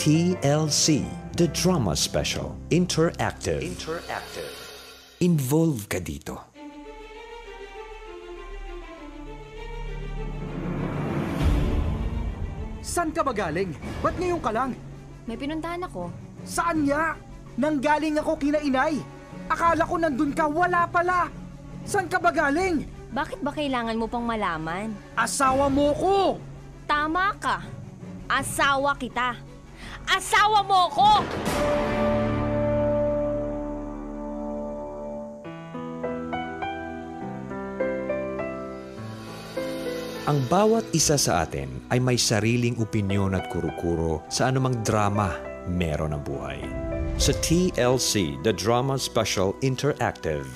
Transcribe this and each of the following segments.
TLC, the drama special, interactive. Interactive. Involve ka dito. Saan ka ba galing? Ba't ngayon ka lang? May pinuntahan ako. Saan nga? Nanggaling ako kina inay. Akala ko nandun ka, wala pala. Saan ka ba galing? Bakit ba kailangan mo pang malaman? Asawa mo ko! Tama ka. Asawa kita. Asawa mo ko! Ang bawat isa sa atin ay may sariling opinyon at kuro-kuro sa anumang drama meron ang buhay. Sa TLC, the Drama Special Interactive,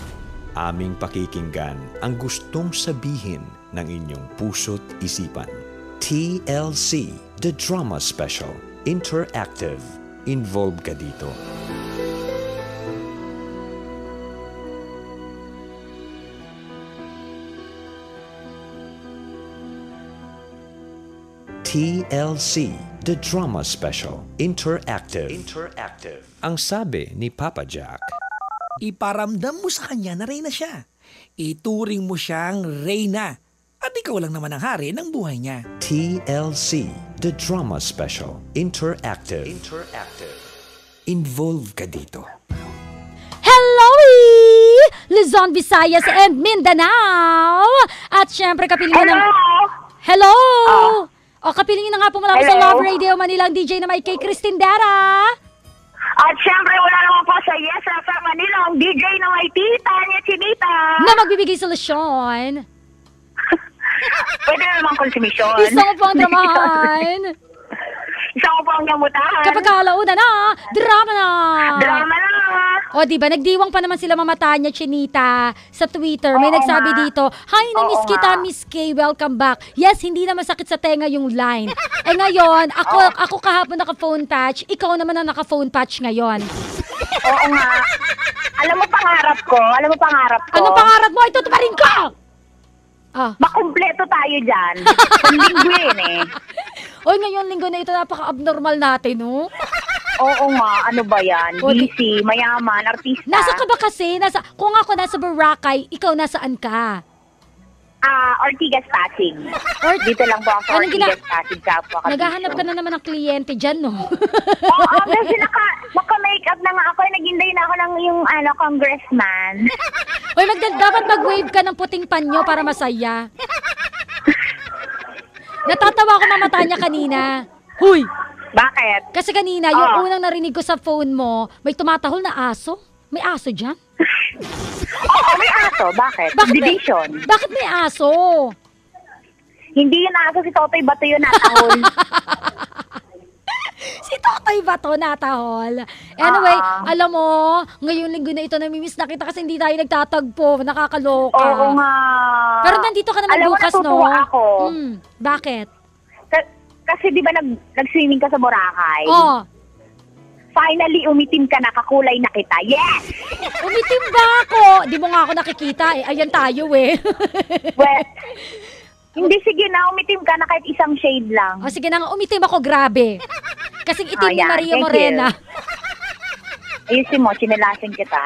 aming pakikinggan ang gustong sabihin ng inyong puso't isipan. TLC, the Drama Special Interactive. Involve ka dito. TLC, the Drama Special Interactive. Interactive. Ang sabi ni Papa Jack, Iparamdam mo sa kanya na reyna siya. Ituring mo siyang reyna. At ikaw lang naman ang hari ng buhay niya. TLC, the Drama Special Interactive. Interactive. Involve ka dito. Hello! Luzon, Visayas, and Mindanao! At syempre, kapilingin ng... Hello! O, kapilingin na nga po mula sa? Love Radio Manila ang DJ na may kay Christine Dara. At syempre, wala naman po sa Yes FM Manila ang DJ na may tita niya, Chinita. Na magbibigay solusyon. Pwede na naman konsumisyon. Isa mo po ang dramahan. Isa ko po ang namutahan. Kapag kalauna na, drama na. Drama na. O, di ba? Nagdiwang pa naman sila mamata niya, Chinita, sa Twitter. May Oo nagsabi nga. dito, Hi, na-miss Oo kita. Miss K, welcome back. Yes, hindi na masakit sa tenga yung line. eh ngayon, ako, ako kahapon naka-phone touch, ikaw naman ang naka-phone patch ngayon. Oo nga. Alam mo pangarap ko? Alam mo pangarap ko? Ano pangarap mo? Ito, tumarin ko! Ah. Makumpleto tayo dyan. Kung linggo yun eh. Oy, ngayon linggo na ito, napaka-abnormal natin, no? Oo nga, ano ba yan? O, di- Busy, mayaman, artista. Nasa ka ba kasi? Nasa, kung ako nasa Boracay, ikaw nasaan ka? Ah, Ortigas Pasig. Or, Dito lang po ako sa Anong gina- Ortigas Pasig, Kapwa Cavite. naghahanap ka na naman ng kliyente dyan, no? Oo, kasi naka, naka-makeup na nga ako. Naghintay na ako ng yung ano, congressman. Oy, mag dapat mag-wave ka ng puting panyo para masaya. Natatawa ako mamata niya kanina. Huy! Bakit? Kasi kanina, yung unang narinig ko sa phone mo, may tumatahol na aso. May aso dyan? Oo, may aso. Bakit? Bakit may, Division. bakit may aso? Hindi yun aso si Totoy Bato yun natahol. Si Totoy ba to natahol? Anyway, Ah. alam mo, ngayong linggo na ito namimiss na kita kasi hindi tayo nagtatagpo. Nakakaloka. Oo nga. Pero nandito ka naman Alam mo, bukas, no? natutuwa ako. Hmm, bakit? Ka- kasi di ba nag, nag-swimming ka sa Boracay? Oh, Finally, umitim ka na, kakulay na kita. Yes! umitim ba ako? Di mo nga ako nakikita eh. Ayan tayo eh. Well, hindi, sige na, umitim ka na kahit isang shade lang. o sige na nga, umitim ako, grabe. Kasing itim ni Ayan, Maria thank Morena. Ayusin mo, chinelasin kita.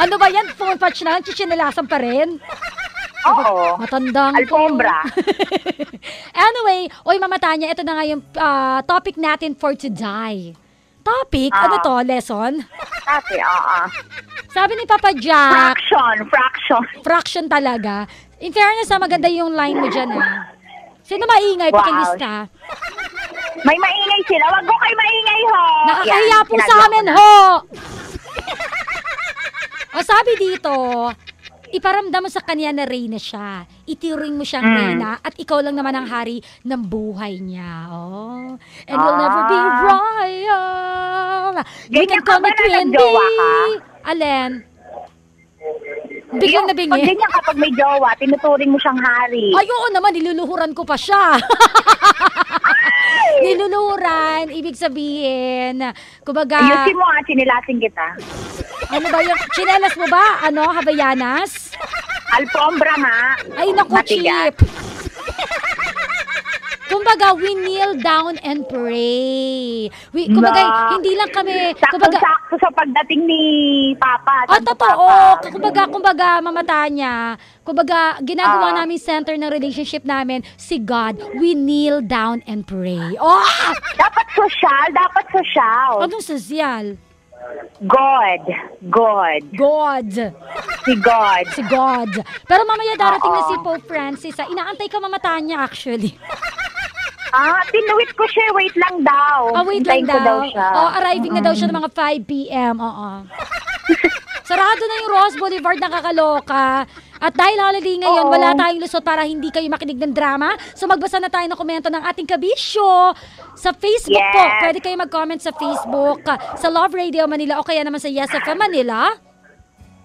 Ano ba yan? Phone patch na lang, chichinilasan pa rin. Oo. Matandang. Alfombra. anyway, oy Mama Tanya, ito na nga yung ah, topic natin for today. Topic? Ah. Ano to? Lesson? Kasi, oo. Sabi ni Papa Jack, Fraction, fraction. fraction talaga. In fairness, ha, maganda yung line mo dyan, ha? Sino maingay? Wow. Pakilista. May maingay sila. Wag ko kayo maingay, ho. Nakakahiya Yan, po sa ko amin, na. ho! o sabi dito, iparamdam mo sa kanya na reyna siya. Itiring mo siyang Mm. reyna at ikaw lang naman ang hari ng buhay niya. Oh. And you'll never be Ah. royal. You Ganyan can call me na Queen? Alin? Biglang na Pag bingi. ganyan kapag may jowa, tinuturing mo siyang hari. Ay, oo naman, niluluhuran ko pa siya. niluluhuran, ibig sabihin, kumbaga, Ayusin mo, ha, chinilasin kita. ano ba yung, chinelas mo ba? Ano, Havayanas? Alfombra nga. Ay, naku, Matigas. cheap. Kumbaga, we kneel down and pray. We, kumbaga, Na- hindi lang kami, kumbaga, Sakto-sakto sa pagdating ni Papa. Oh, totoo. Papa. Kumbaga, kumbaga, mamata niya. Kumbaga, ginagawa Ah. namin center ng relationship namin, si God. We kneel down and pray. Oh! Dapat sosyal, dapat sosyal. Anong sosyal? God. God. God. Si God. Si God. Pero mamaya darating na Oo. si Pope Francis. Ah. Inaantay ka mamata niya actually. Ah, tinuwit ko siya. Wait lang daw. Oh, wait lang Hintayin ko daw. siya. Oh, arriving na daw siya ng mga 5 p.m. Oo. Sarado na yung Ross Boulevard, nakakaloka. At dahil holiday ngayon, Oo. wala tayong lusot para hindi kayo makinig ng drama. So magbasa na tayo ng komento ng ating kabisyo. Sa Facebook po, Yes. pwede kayo mag-comment sa Facebook, sa Love Radio Manila o kaya naman sa Yes FM Manila.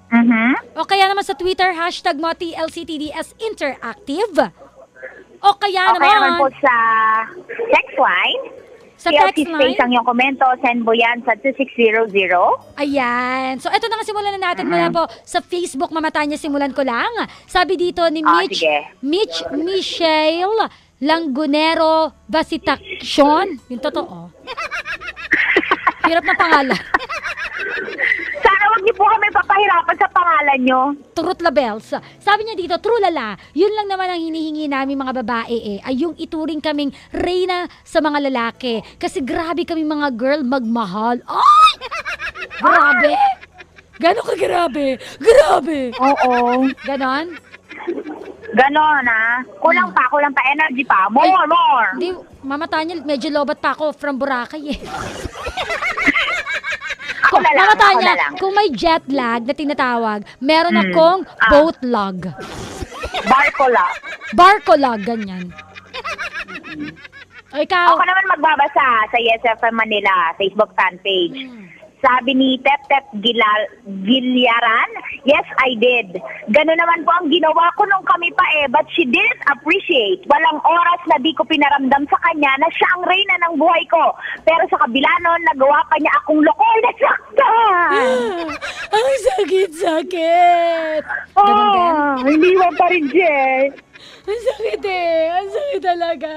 Mhm. O kaya naman sa Twitter, hashtag mo TLCTDS Interactive. O kaya naman naman, po sa text line. sa text space line. ang iyong komento. Send mo yan sa 2600. Ayan. So, eto na nga simulan na natin mula po sa Facebook. Mamatanya, simulan ko lang. Sabi dito ni Ah, Mitch, sige. Mitch Michelle Langunero Basitacion. Yung totoo. Hirap na pangalan. Po kami papahirapan sa pangalan nyo. Truth Labels. Sabi niya dito, true lala, yun lang naman ang hinihingi namin mga babae eh, ay yung ituring kaming reyna sa mga lalaki. Kasi grabe kami mga girl magmahal. Ay! Grabe! Gano'n ka grabe? Grabe! Oo. Ganon? Ganon ah. Kulang pa, kulang pa. Energy pa. More, more. Hindi, mamata niya, medyo lobat pa ako from Boracay eh. Ako na lang, ako niya, na lang. kung may jet lag na tinatawag, meron Hmm. akong Ah. boat lang. Barko lag, ganyan. O ikaw, Ako naman magbabasa sa YesFM Manila Facebook fan page. Sabi ni Tep Tep Gilal, Gilyaran, yes, I did. Gano'n naman po ang ginawa ko nung kami pa eh, but she didn't appreciate. Walang oras na di ko pinaramdam sa kanya na siya ang reyna ng buhay ko. Pero sa kabila nun, nagawa pa niya akong lokol na saktan. ang sakit-sakit. Ganon din? Oh, hindi mo pa rin, Jay. Ang sakit eh. Ang sakit talaga.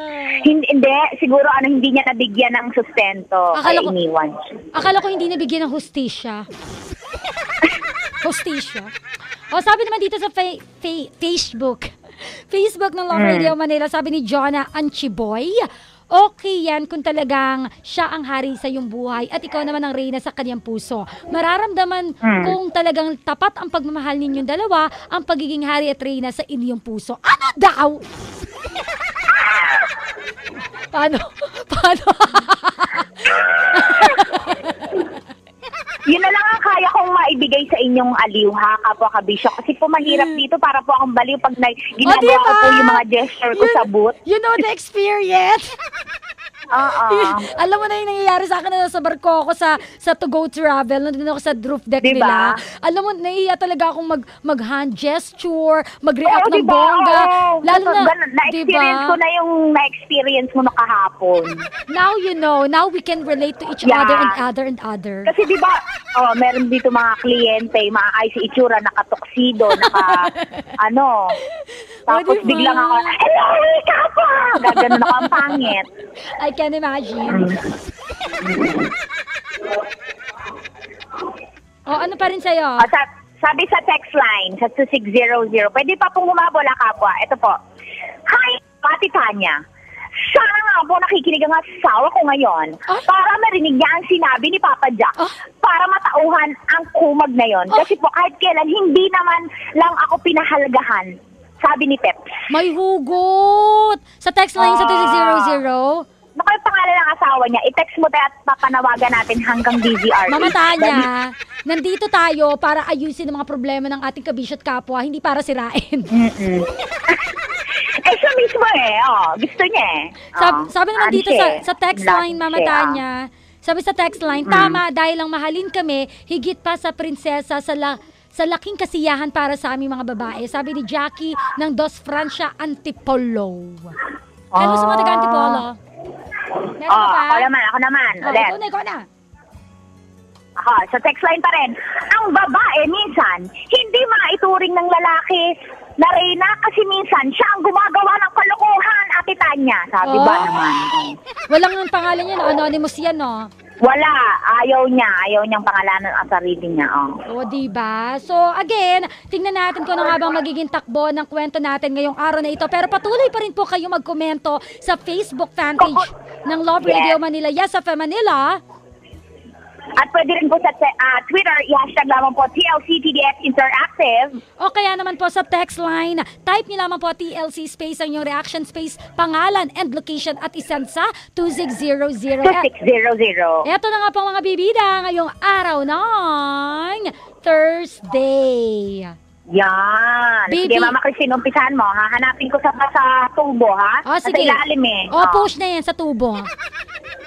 Hindi, hindi, siguro ano, hindi niya nabigyan ng sustento. Akala Kaya ko- iniwan siya. Akala ko hindi nabigyan ng hustisya. hustisya. O sabi naman dito sa fa- fa- Facebook. Facebook ng Love Radio Manila, sabi ni Jonah Anchiboy, okay yan kung talagang siya ang hari sa iyong buhay at ikaw naman ang reyna sa kanyang puso. Mararamdaman kung talagang tapat ang pagmamahal ninyong dalawa, ang pagiging hari at reyna sa inyong puso. Ano daw? Paano? Paano? Yun na lang ang kaya kong maibigay sa inyong aliw ha, kapwa kabisyo. Kasi po mahirap dito para po akong baliw pag na, ginagawa diba? ko po yung mga gesture ko You- sa booth. You know the experience. Oo. Alam mo na yung nangyayari sa akin na nasa barko ako sa sa to go travel, nandun ako sa roof deck Diba? nila. Alam mo, naiiya talaga akong mag, mag hand gesture, mag-react Oo, ng diba? bongga. Oo. Lalo na, Ganun, na-experience diba? ko na yung na-experience mo no kahapon. Now you know, now we can relate to each Yeah. other and other and other. Kasi di ba, oh, meron dito mga kliyente, mga ay si itsura, nakatoksido, naka, ano, tapos diba? biglang ako, hello, ka pa! Gaganon ako ang pangit. I can imagine. oh, ano pa rin sa'yo? Ah, sa, sabi sa text line, sa 2600, pwede pa pong humabol ah, kapwa. Ito po. Hi, Pati Tanya. Sana nga po nakikinig ang asawa ko ngayon Ah? para marinig niya ang sinabi ni Papa Jack Ah? para matauhan ang kumag na yon. Ah? Kasi po kahit kailan hindi naman lang ako pinahalagahan. Sabi ni Peps. May hugot! Sa text line sa Ah. 2600, Naku yung pangalan ng asawa niya, i-text mo tayo at papanawagan natin hanggang DZRH. Mamatanya, nandito tayo para ayusin ang mga problema ng ating kabisyo at kapwa, hindi para sirain. Mm-mm. eh, siya mismo eh. Oh, gusto niya eh. Sab- Oh, sabi naman ano dito sa, sa text line, Mama ah. Tanya, sabi sa text line, Mm. tama, dahil lang mahalin kami, higit pa sa prinsesa sa, la- sa laking kasiyahan para sa aming mga babae. Sabi ni Jackie ng Dos Francia Antipolo. Hello sa mga taga Antipolo. Meron Oh, ka pa? ako naman, ako naman. Oh, Ulit. ikaw na, ikaw na. Aha, sa text line pa rin. Ang babae minsan, hindi maituring ng lalaki na Reyna kasi minsan siya ang gumagawa ng kalokohan, Ate Tanya. Sabi ba Oh. naman? Walang ang pangalan niya, no? anonymous yan, no? Wala. Ayaw niya. Ayaw niyang pangalanan ang sarili niya. Oh. O, di ba? So, again, tingnan natin kung ano nga bang magiging takbo ng kwento natin ngayong araw na ito. Pero patuloy pa rin po kayo magkomento sa Facebook fan page ng Love Radio Yes. Manila. Yes, sa Manila. At pwede rin po sa ah, Twitter, i-hashtag lamang po TLCTDS Interactive. O kaya naman po sa text line, type niyo lamang po TLC space ang inyong reaction space, pangalan and location at isend sa 2600. 2600. Eto na nga po mga bibida ngayong araw ng Thursday. Yan. Baby. Sige, Mama Christine, umpisahan mo. Hahanapin ko sa, sa tubo, ha? O Sa sige. ilalim eh. O, Oh. push na yan sa tubo.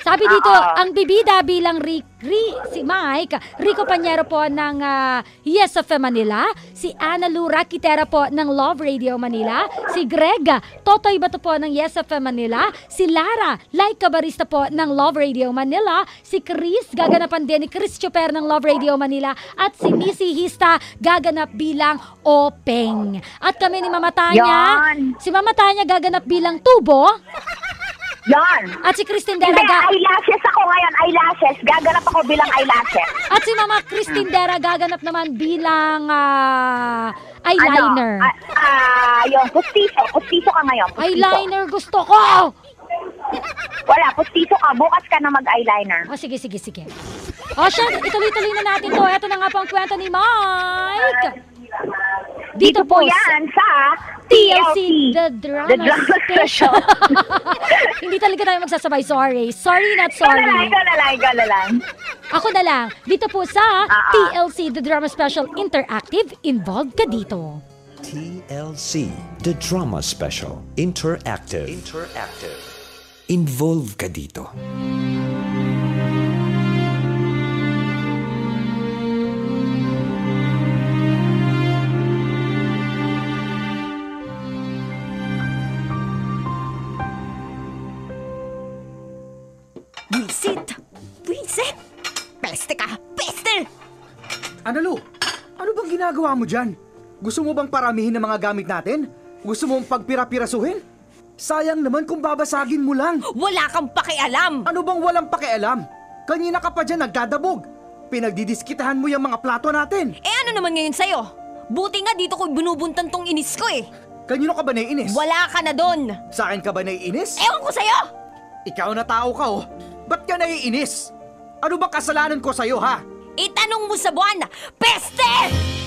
Sabi dito, Oo. ang bibida bilang Rick, Ri, si Mike, Rico Panyero po ng ah, Yes of Manila, si Ana Lura Kitera po ng Love Radio Manila, si Greg, Totoy Bato po ng Yes of Manila, si Lara, Laika Barista po ng Love Radio Manila, si Chris, gaganapan din ni Chris Chuper ng Love Radio Manila, at si Missy Hista, gaganap bilang Openg. At kami ni Mama Tanya, Yan. si Mama Tanya gaganap bilang Tubo, Yan. at si Christine Hindi, Deraga, eyelashes ako ngayon. Eyelashes. Gaganap ako bilang eyelashes. at si Mama Christine Dera gaganap naman bilang ah, eyeliner. Ano? Ah, ah, yung pustiso. Pustiso ka ngayon. Pustiso. eyeliner gusto ko! Wala, pustiso ka. Bukas ka na mag-eyeliner. O sige, sige, sige. O siya, ituloy-tuloy na natin to. Ito na nga po ang kwento ni Mike. Dito, po, yan sa TLC. The Drama, The Drama Special. Hindi talaga tayo magsasabay. Sorry. Sorry, not Ikaw na lang, sorry. ikaw na lang, ikaw na lang. Ako na lang. Dito po sa Ah, ah. TLC, The Drama Special Interactive. Involved ka dito. TLC, the drama special, interactive. Interactive. Involve ka dito. Ginagawa mo dyan? Gusto mo bang paramihin ang mga gamit natin? Gusto mong pagpira-pirasuhin? Sayang naman kung babasagin mo lang. Wala kang pakialam! Ano bang walang pakialam? Kanina ka pa dyan nagdadabog. Pinagdidiskitahan mo yung mga plato natin. Eh ano naman ngayon sa'yo? Buti nga dito ko binubuntan tong inis ko eh. Kanino ka ba naiinis? Wala ka na doon. Sa akin ka ba naiinis? Ewan ko sa'yo! Ikaw na tao ka oh. Ba't ka naiinis? Ano ba kasalanan ko sa'yo ha? Itanong mo sa buwan, peste!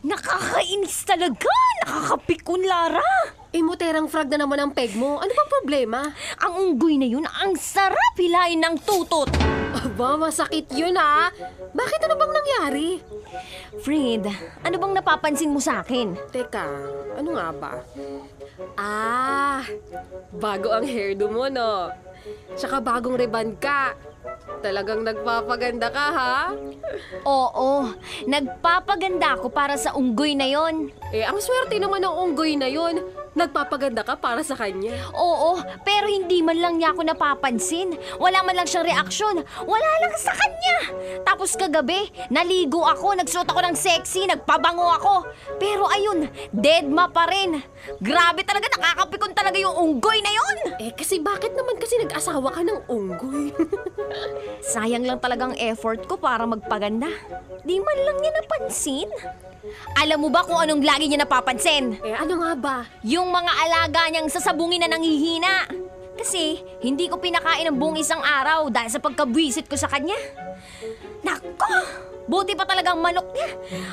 Nakakainis talaga! Nakakapikon, Lara! Eh, muterang frag na naman ang peg mo. Ano bang problema? Ang unggoy na yun, ang sarap hilain ng tutot! Aba, masakit yun ha. Bakit ano bang nangyari? Fred, ano bang napapansin mo sa akin? Teka, ano nga ba? Ah, bago ang hairdo mo, no? Tsaka bagong reband ka. Talagang nagpapaganda ka, ha? Oo, nagpapaganda ako para sa unggoy na yon. Eh, ang swerte naman ng unggoy na yon. Nagpapaganda ka para sa kanya. Oo, pero hindi man lang niya ako napapansin. Wala man lang siyang reaksyon. Wala lang sa kanya. Tapos kagabi, naligo ako, nagsuot ako ng sexy, nagpabango ako. Pero ayun, deadma pa rin. Grabe talaga, nakakapikon talaga yung unggoy na yon. Eh, kasi bakit naman kasi nag-asawa ka ng unggoy? Sayang lang talagang effort ko para magpaganda. Di man lang niya napansin. Alam mo ba kung anong lagi niya napapansin? eh, ano nga ba? Yung mga alaga niyang sasabungin na nanghihina. Kasi hindi ko pinakain ng buong isang araw dahil sa pagkabwisit ko sa kanya. Nako! Buti pa talagang manok niya.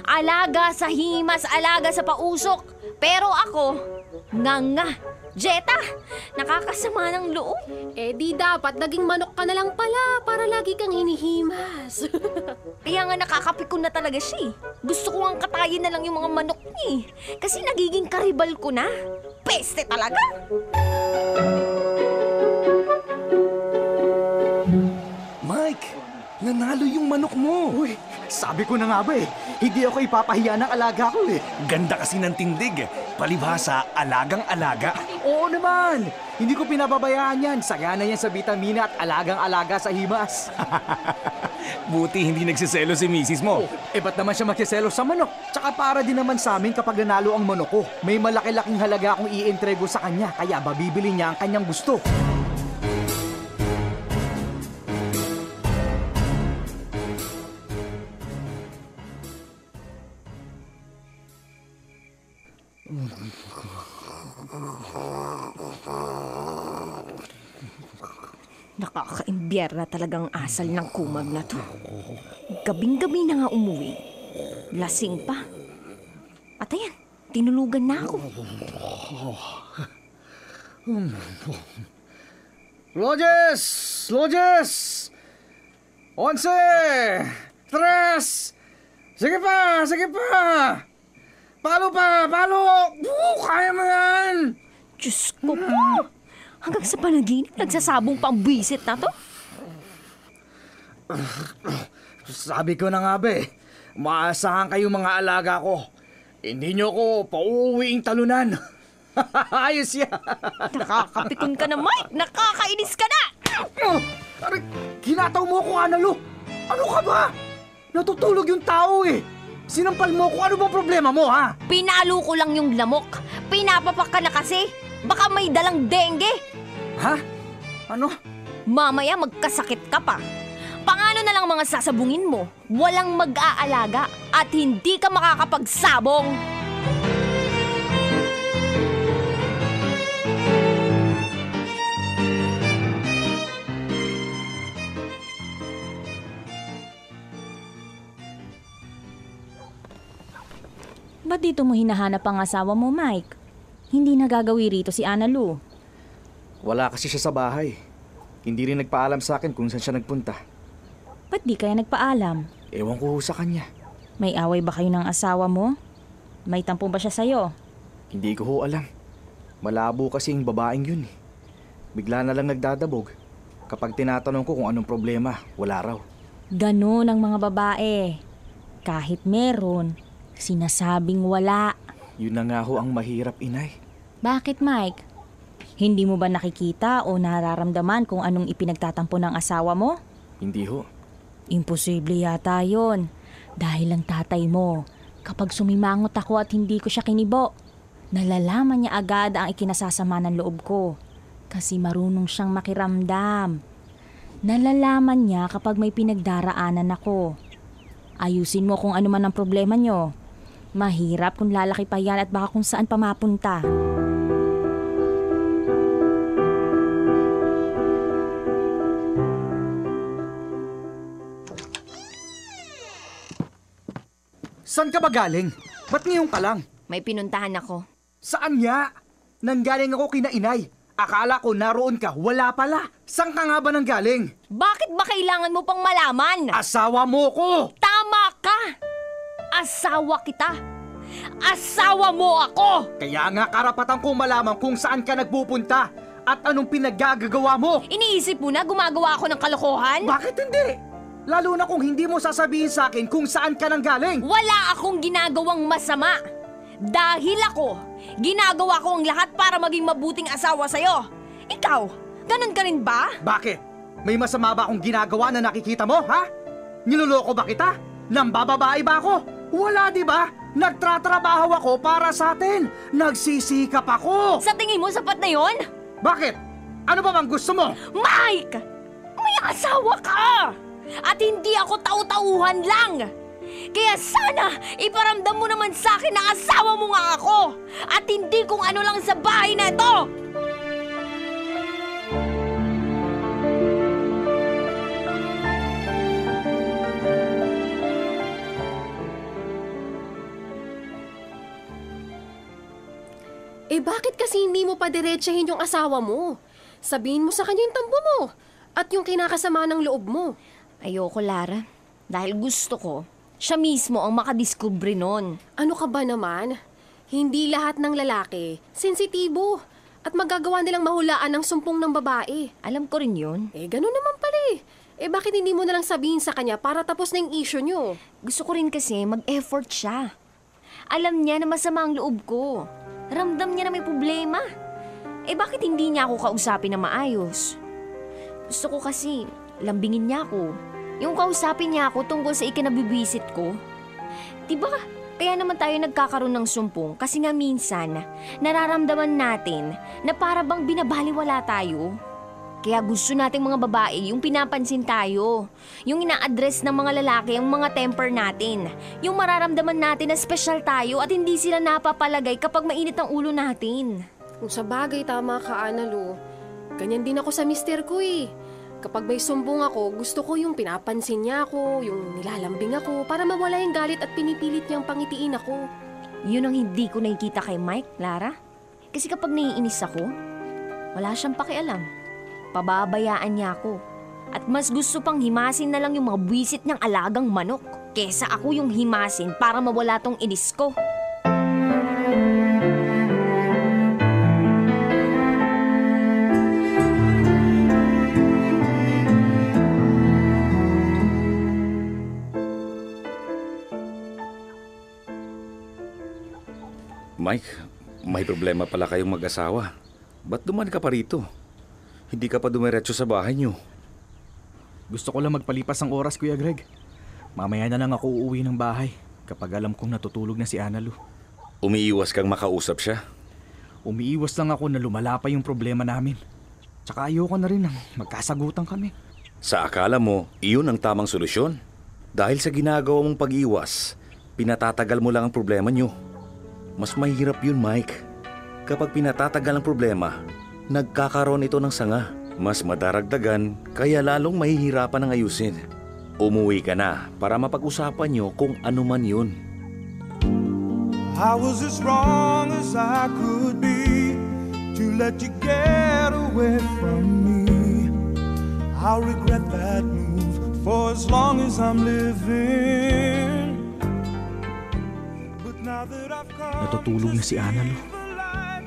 Alaga sa himas, alaga sa pausok. Pero ako, nga nga. Jetta, nakakasama ng loob. Eh, di dapat naging manok ka na lang pala para lagi kang hinihimas. Kaya nga nakakapikon na talaga siya eh. Gusto ko ang katayin na lang yung mga manok niya eh. Kasi nagiging karibal ko na. Peste talaga! Mike, nanalo yung manok mo. Uy, sabi ko na nga ba eh, hindi ako ipapahiya ng alaga ko eh. Ganda kasi ng tindig. Palibhasa, alagang-alaga. Oo naman, hindi ko pinababayaan yan. Sagana yan sa vitamina at alagang-alaga sa himas. Buti hindi nagsiselo si misis mo. Eh ba't naman siya magkiselo sa manok? Tsaka para din naman sa amin kapag nanalo ang manok ko. May malaki-laking halaga akong ientrego sa kanya kaya babibili niya ang kanyang gusto. Nakakaimbyar na talagang asal ng kumag na to. Gabing-gabi na nga umuwi. Lasing pa. At ayan, tinulugan na ako. Lojes! Lojes! Onse! Tres! Sige pa! Sige pa! Palo pa! Palo! Woo, kaya mo yan! Diyos ko po. Hanggang sa panaginip, nagsasabong pang bisit na to. Sabi ko na nga ba eh, maasahan kayo mga alaga ko. Hindi nyo ko pauuwiing talunan. Ayos yan! Nakakapikon ka na, Mike! Nakakainis ka na! Aray, kinataw mo ko, Analu! Ano ka ba? Natutulog yung tao eh! Sinampal mo ko, ano bang problema mo, ha? Pinalo ko lang yung lamok. Pinapapak ka na kasi. Baka may dalang dengue. Ha? Ano? Mamaya magkasakit ka pa. Pangano na lang mga sasabungin mo? Walang mag-aalaga at hindi ka makakapagsabong. Ba't dito mo hinahanap ang asawa mo, Mike? Hindi nagagawi rito si Ana Lu. Wala kasi siya sa bahay. Hindi rin nagpaalam sa akin kung saan siya nagpunta. Ba't di kaya nagpaalam? Ewan ko sa kanya. May away ba kayo ng asawa mo? May tampong ba siya sa'yo? Hindi ko ho alam. Malabo kasi yung babaeng yun eh. Bigla na lang nagdadabog. Kapag tinatanong ko kung anong problema, wala raw. Ganon ang mga babae. Kahit meron, sinasabing wala. Yun na nga ho ang mahirap, inay. Bakit, Mike? Hindi mo ba nakikita o nararamdaman kung anong ipinagtatampo ng asawa mo? Hindi ho. Imposible yata yon. Dahil ang tatay mo, kapag sumimangot ako at hindi ko siya kinibo, nalalaman niya agad ang ikinasasama ng loob ko. Kasi marunong siyang makiramdam. Nalalaman niya kapag may pinagdaraanan ako. Ayusin mo kung ano man ang problema niyo. Mahirap kung lalaki pa yan at baka kung saan pa mapunta. Saan ka ba galing? Ba't ngayon ka lang? May pinuntahan ako. Saan nga? Nanggaling ako kina inay. Akala ko naroon ka, wala pala. Saan ka nga ba nanggaling? Bakit ba kailangan mo pang malaman? Asawa mo ko! Tama ka! Asawa kita! Asawa mo ako! Kaya nga karapatan kong malaman kung saan ka nagpupunta at anong pinaggagawa mo. Iniisip mo na gumagawa ako ng kalokohan? Bakit hindi? Lalo na kung hindi mo sasabihin sa akin kung saan ka nanggaling. Wala akong ginagawang masama. Dahil ako, ginagawa ko ang lahat para maging mabuting asawa sa'yo. Ikaw, ganun ka rin ba? Bakit? May masama ba akong ginagawa na nakikita mo, ha? Niloloko ba kita? Nambababae ba ako? Wala, di ba? Nagtratrabaho ako para sa atin. Nagsisikap ako. Sa tingin mo sapat na yon? Bakit? Ano ba bang gusto mo? Mike! May asawa ka! At hindi ako tau-tauhan lang! Kaya sana iparamdam mo naman sa akin na asawa mo nga ako! At hindi kung ano lang sa bahay na ito! Eh bakit kasi hindi mo pa diretsahin yung asawa mo? Sabihin mo sa kanya yung tambo mo at yung kinakasama ng loob mo. Ayoko, Lara. Dahil gusto ko, siya mismo ang makadiskubre nun. Ano ka ba naman? Hindi lahat ng lalaki sensitibo at magagawa nilang mahulaan ang sumpong ng babae. Alam ko rin yun. Eh, ganun naman pala eh. Eh, bakit hindi mo nalang sabihin sa kanya para tapos na yung issue nyo? Gusto ko rin kasi mag-effort siya. Alam niya na masama ang loob ko. Ramdam niya na may problema. Eh bakit hindi niya ako kausapin na maayos? Gusto ko kasi lambingin niya ako. Yung kausapin niya ako tungkol sa ikinabibisit ko. Diba, kaya naman tayo nagkakaroon ng sumpong kasi nga minsan, nararamdaman natin na para bang binabaliwala tayo. Kaya gusto nating mga babae yung pinapansin tayo. Yung ina-address ng mga lalaki ang mga temper natin. Yung mararamdaman natin na special tayo at hindi sila napapalagay kapag mainit ang ulo natin. Kung sa bagay, tama ka, Analu. Ganyan din ako sa mister ko eh. Kapag may sumbong ako, gusto ko yung pinapansin niya ako, yung nilalambing ako, para mawala yung galit at pinipilit niyang pangitiin ako. Yun ang hindi ko nakikita kay Mike, Lara. Kasi kapag naiinis ako, wala siyang pakialam. Pababayaan niya ako. At mas gusto pang himasin na lang yung mga buwisit niyang alagang manok. Kesa ako yung himasin para mawala tong inis ko. Mike, may problema pala kayong mag-asawa. Ba't duman ka pa rito? Hindi ka pa dumiretso sa bahay niyo. Gusto ko lang magpalipas ang oras, Kuya Greg. Mamaya na lang ako uuwi ng bahay kapag alam kong natutulog na si Analu. Umiiwas kang makausap siya. Umiiwas lang ako na lumala pa yung problema namin. Tsaka ayoko na rin ng magkasagutan kami. Sa akala mo, iyon ang tamang solusyon. Dahil sa ginagawa mong pag-iwas, pinatatagal mo lang ang problema niyo. Mas mahirap yun, Mike. Kapag pinatatagal ang problema, nagkakaroon ito ng sanga. Mas madaragdagan, kaya lalong mahihirapan ang ayusin. Umuwi ka na para mapag-usapan niyo kung ano man yun. I was as wrong as I could be to let you get away from me. I'll regret that move for as long as I'm living. But now that I've Natutulog na si Analu.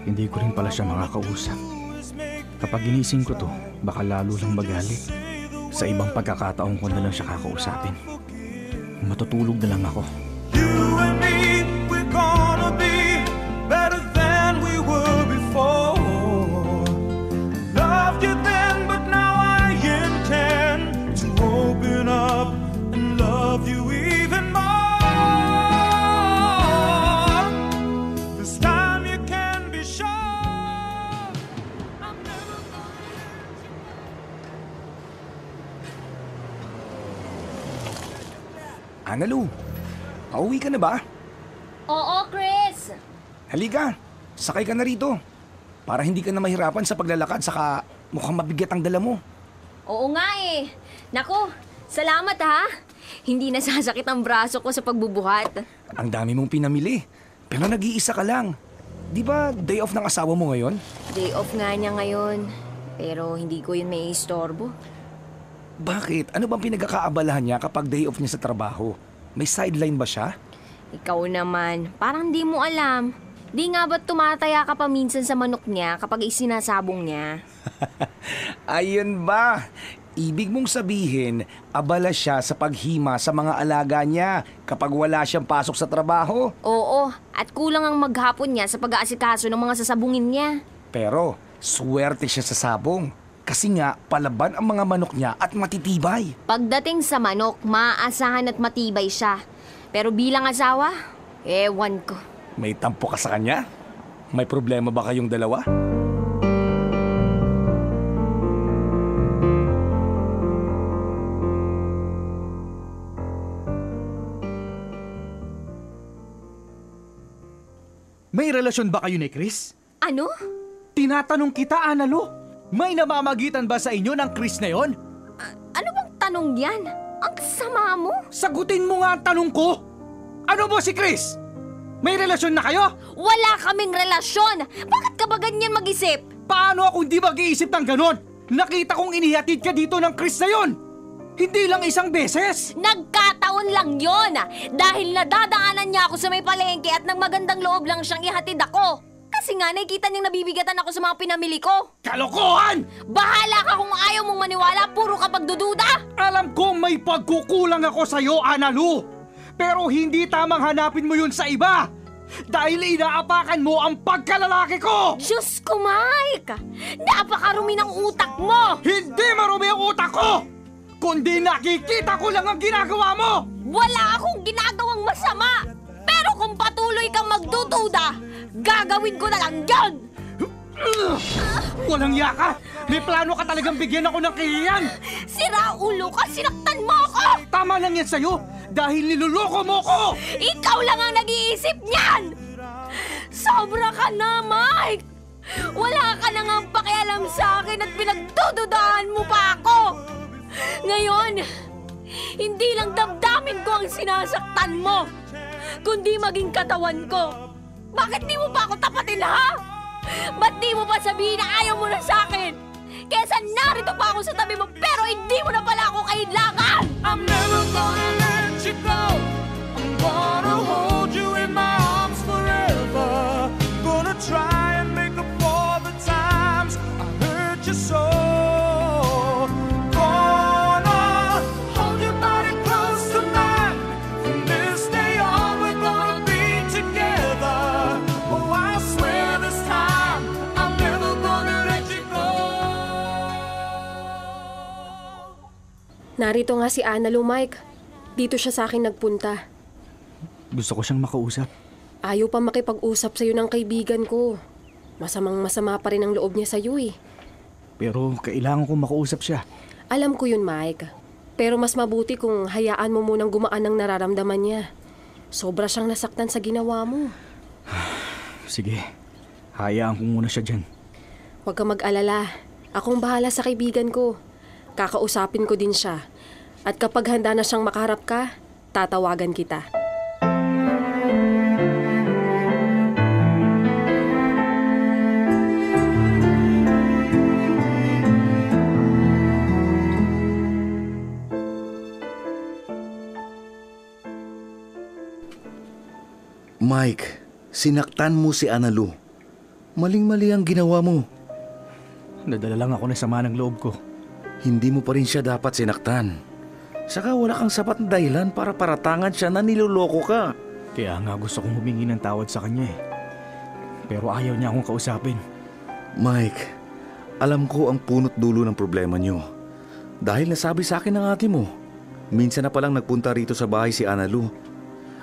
Hindi ko rin pala siya makakausap. Kapag ginising ko to, baka lalo lang magalit. Sa ibang pagkakataon ko na lang siya kakausapin. Matutulog na lang ako. Analu, pauwi ka na ba? Oo, Chris! Halika, sakay ka na rito. Para hindi ka na mahirapan sa paglalakad saka mukhang mabigat ang dala mo. Oo nga eh. Nako, salamat ha. Hindi nasasakit ang braso ko sa pagbubuhat. Ang dami mong pinamili. Pero nag-iisa ka lang. Di ba day off ng asawa mo ngayon? Day off nga niya ngayon. Pero hindi ko yun may istorbo. Bakit? Ano bang pinagkakaabalahan niya kapag day off niya sa trabaho? May sideline ba siya? Ikaw naman, parang di mo alam. Di nga ba't tumataya ka pa minsan sa manok niya kapag isinasabong niya? Ayun ba? Ibig mong sabihin, abala siya sa paghima sa mga alaga niya kapag wala siyang pasok sa trabaho. Oo, at kulang ang maghapon niya sa pag-aasikaso ng mga sasabungin niya. Pero, swerte siya sa sabong. Kasi nga, palaban ang mga manok niya at matitibay. Pagdating sa manok, maaasahan at matibay siya. Pero bilang asawa, ewan ko. May tampo ka sa kanya? May problema ba kayong dalawa? May relasyon ba kayo ni Chris? Ano? Tinatanong kita, Analu. May namamagitan ba sa inyo ng Chris na yon? Ano bang tanong yan? Ang sama mo? Sagutin mo nga ang tanong ko! Ano mo si Chris? May relasyon na kayo? Wala kaming relasyon! Bakit ka ba ganyan mag-isip? Paano ako hindi mag-iisip ng ganon? Nakita kong inihatid ka dito ng Chris na yon! Hindi lang isang beses! Nagkataon lang yon Dahil nadadaanan niya ako sa may palengke at nang magandang loob lang siyang ihatid ako. Kasi nga nakikita niyang nabibigatan ako sa mga pinamili ko. Kalokohan! Bahala ka kung ayaw mong maniwala, puro ka pagdududa! Alam ko may pagkukulang ako sa'yo, Analu! Pero hindi tamang hanapin mo yun sa iba! Dahil inaapakan mo ang pagkalalaki ko! Diyos ko, Mike! Napakarumi ng utak mo! Hindi marumi ang utak ko! kundi nakikita ko lang ang ginagawa mo! Wala akong ginagawang masama! Pero kung patuloy kang magdududa, gagawin ko na lang yun! Walang yaka! May plano ka talagang bigyan ako ng kahiyan! Sira ulo ka, sinaktan mo ako! Tama lang yan sa'yo! Dahil niluloko mo ko! Ikaw lang ang nag-iisip niyan! Sobra ka na, Mike! Wala ka na nga pakialam sa akin at pinagdududahan mo pa ako! Ngayon, hindi lang damdamin ko ang sinasaktan mo, kundi maging katawan ko. Bakit di mo pa ako tapatin, ha? Ba't di mo pa sabihin na ayaw mo na sa akin? Kesa narito pa ako sa tabi mo pero hindi mo na pala ako kailangan! I'm never gonna let you go. I'm gonna hold Narito nga si Analu, Mike. Dito siya sa akin nagpunta. Gusto ko siyang makausap. Ayaw pa makipag-usap sa'yo ng kaibigan ko. Masamang masama pa rin ang loob niya sa'yo eh. Pero kailangan ko makausap siya. Alam ko yun, Mike. Pero mas mabuti kung hayaan mo munang gumaan ang nararamdaman niya. Sobra siyang nasaktan sa ginawa mo. Sige, hayaan ko muna siya dyan. Huwag ka mag-alala. Akong bahala sa kaibigan ko. Kakausapin ko din siya. At kapag handa na siyang makaharap ka, tatawagan kita. Mike, sinaktan mo si Analu. Maling-mali ang ginawa mo. Nadala lang ako ng sama ng loob ko. Hindi mo pa rin siya dapat sinaktan. Saka wala kang sapat na dahilan para paratangan siya na niloloko ka. Kaya nga gusto kong humingi ng tawad sa kanya eh. Pero ayaw niya akong kausapin. Mike, alam ko ang punot dulo ng problema niyo. Dahil nasabi sa akin ng ate mo, minsan na palang nagpunta rito sa bahay si Analu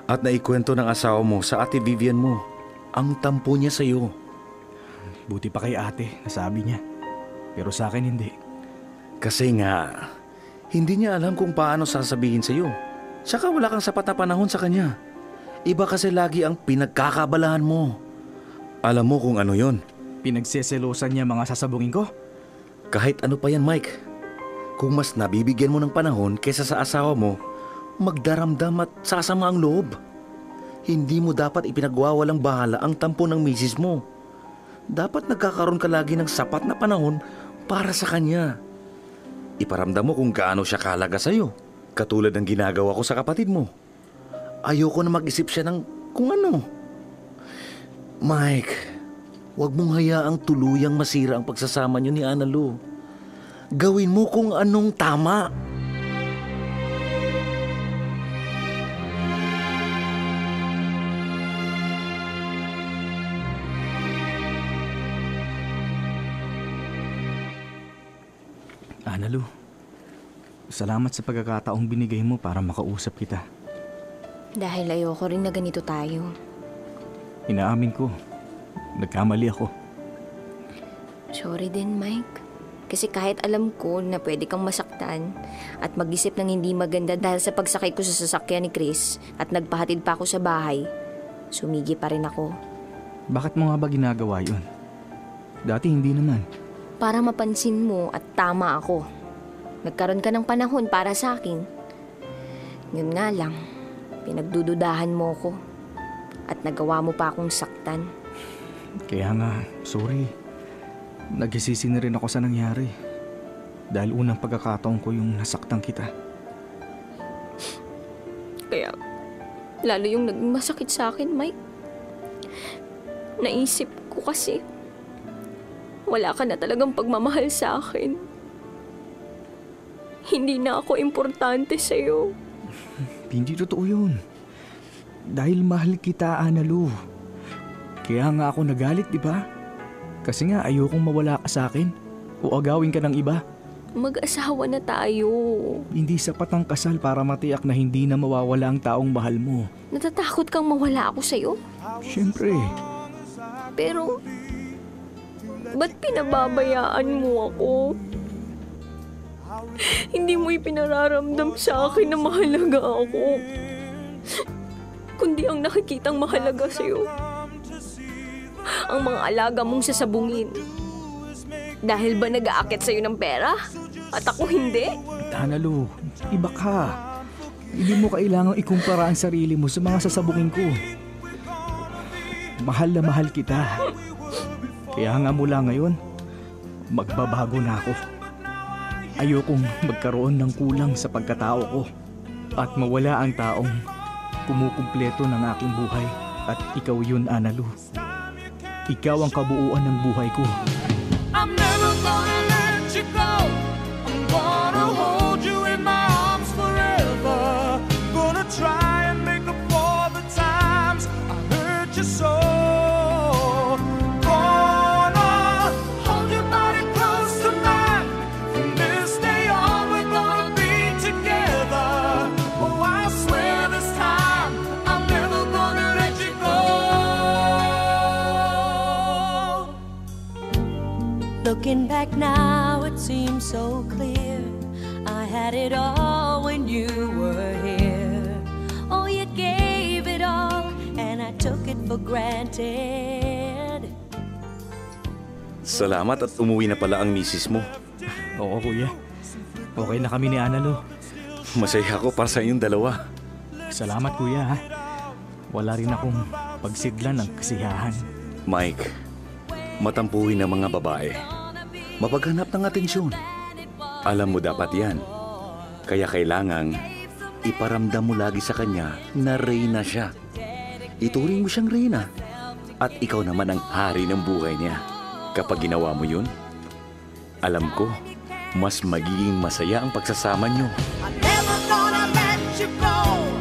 at naikwento ng asawa mo sa ate Vivian mo ang tampo niya sa iyo. Buti pa kay ate, nasabi niya. Pero sa akin hindi. Kasi nga, hindi niya alam kung paano sasabihin sa iyo. Saka wala kang sapat na panahon sa kanya. Iba kasi lagi ang pinagkakabalahan mo. Alam mo kung ano yon. Pinagseselosan niya mga sasabungin ko? Kahit ano pa yan, Mike. Kung mas nabibigyan mo ng panahon kesa sa asawa mo, magdaramdam at sasama ang loob. Hindi mo dapat ipinagwawalang bahala ang tampo ng misis mo. Dapat nagkakaroon ka lagi ng sapat na panahon para sa kanya. Iparamdam mo kung gaano siya kahalaga sa'yo. Katulad ng ginagawa ko sa kapatid mo. Ayoko na mag-isip siya ng kung ano. Mike, huwag mong hayaang tuluyang masira ang pagsasama niyo ni Analu. Gawin mo kung anong tama. Analu, salamat sa pagkakataong binigay mo para makausap kita. Dahil ayoko rin na ganito tayo. Inaamin ko, nagkamali ako. Sorry din, Mike. Kasi kahit alam ko na pwede kang masaktan at mag-isip ng hindi maganda dahil sa pagsakay ko sa sasakyan ni Chris at nagpahatid pa ako sa bahay, sumigi pa rin ako. Bakit mo nga ba ginagawa yun? Dati hindi naman. Para mapansin mo at tama ako. Nagkaroon ka ng panahon para sa akin. Yun nga lang, pinagdududahan mo ko at nagawa mo pa akong saktan. Kaya nga, sorry. Nagsisisi na rin ako sa nangyari. Dahil unang pagkakataon ko yung nasaktan kita. Kaya, lalo yung naging masakit sa akin, Mike. Naisip ko kasi, wala ka na talagang pagmamahal sa akin. Hindi na ako importante sa'yo. Hindi totoo yun. Dahil mahal kita, Analu. Kaya nga ako nagalit, di ba? Kasi nga ayokong mawala ka sa akin o agawin ka ng iba. Mag-asawa na tayo. Hindi sapat ang kasal para matiyak na hindi na mawawala ang taong mahal mo. Natatakot kang mawala ako sa'yo? Siyempre, Pero, ba't pinababayaan mo ako? Hindi mo ipinararamdam sa akin na mahalaga ako. Kundi ang nakikitang mahalaga sa'yo. Ang mga alaga mong sasabungin. Dahil ba nag-aakit sa'yo ng pera? At ako hindi? Hanalu, iba ka. Hindi mo kailangang ikumpara ang sarili mo sa mga sasabungin ko. Mahal na mahal kita. Kaya nga mula ngayon, magbabago na ako. Ayokong magkaroon ng kulang sa pagkatao ko at mawala ang taong kumukumpleto ng aking buhay at ikaw yun, Analu. Ikaw ang kabuuan ng buhay ko. So clear. I had it all when you were here. Oh, you gave it all, and I took it for granted. Salamat at umuwi na pala ang misis mo. Oo, kuya. Okay na kami ni Analu. Masaya ako para sa inyong dalawa. Salamat, kuya. ha. Wala rin akong pagsidlan ng kasiyahan. Mike, matampuhin ang mga babae. Mapaghanap ng atensyon. Alam mo dapat yan. Kaya kailangang iparamdam mo lagi sa kanya na reyna siya. Ituring mo siyang reyna. At ikaw naman ang hari ng buhay niya. Kapag ginawa mo yun, alam ko, mas magiging masaya ang pagsasama niyo. never gonna let you go.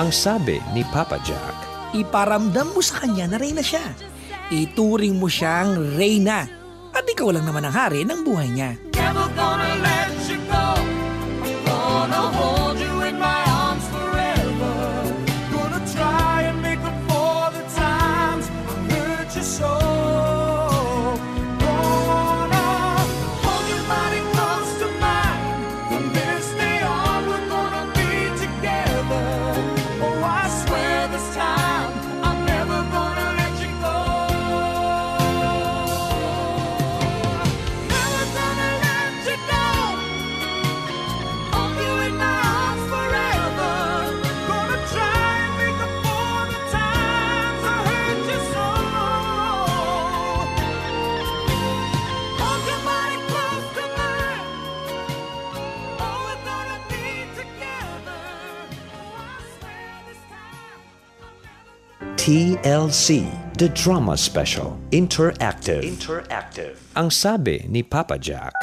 Ang sabi ni Papa Jack, Iparamdam mo sa kanya na reyna siya. Ituring mo siyang reyna. At ikaw lang naman ang hari ng buhay niya. Never gonna TLC, The Drama Special, Interactive. Interactive. Ang sabi ni Papa Jack,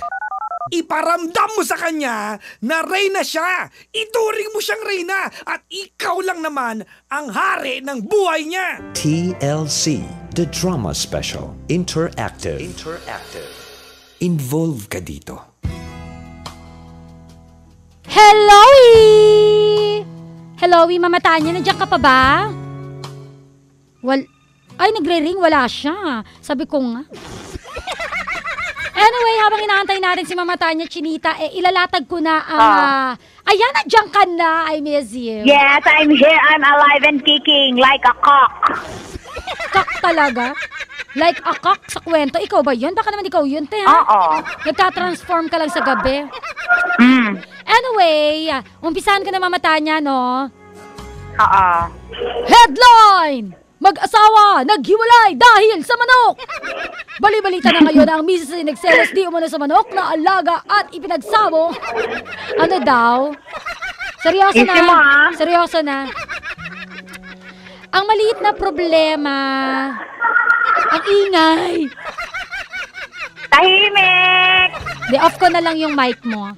Iparamdam mo sa kanya na reyna siya. Ituring mo siyang reyna. At ikaw lang naman ang hari ng buhay niya. TLC, The Drama Special, Interactive. Interactive. Involve ka dito. Hello! Hello, Mama Tanya, nandiyan ka pa ba? Wal Ay, nagre-ring, wala siya. Sabi ko nga. Anyway, habang inaantay natin si Mama Tanya Chinita, eh, ilalatag ko na ang... ah, ayan, nandiyan ka na. I miss you. Yes, I'm here. I'm alive and kicking like a cock. Kak talaga? Like a cock sa kwento? Ikaw ba yun? Baka naman ikaw yun, te, ha? Oo. Nagka-transform ka lang sa gabi. Mm. Anyway, umpisahan ko na mamata niya, no? Oo. Headline! Mag-asawa, naghiwalay dahil sa manok! Bali-balita na ngayon ang misis ay nagselos di umano sa manok na alaga at ipinagsabong. Ano daw? Seryoso na. Seryoso na. Ang maliit na problema, ang ingay. Tahimik! Di, off ko na lang yung mic mo.